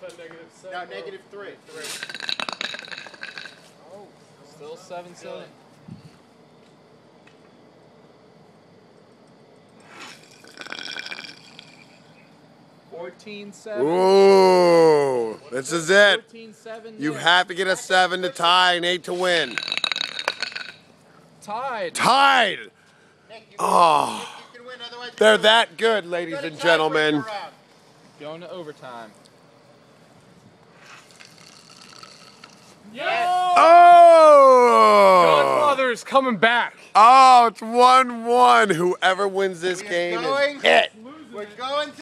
both at negative seven. No, negative three. Oh, still seven seven. Fourteen seven. Ooh, this is it. Fourteen seven. You Nick. have to get a seven to tie and eight to win. tied. Tied. Nick, you, Oh. Nick, you can win, They're that good, ladies and gentlemen. Going to overtime. Oh! Coming back. Oh, it's 1 1. Whoever wins this We are game going- is it. We're going to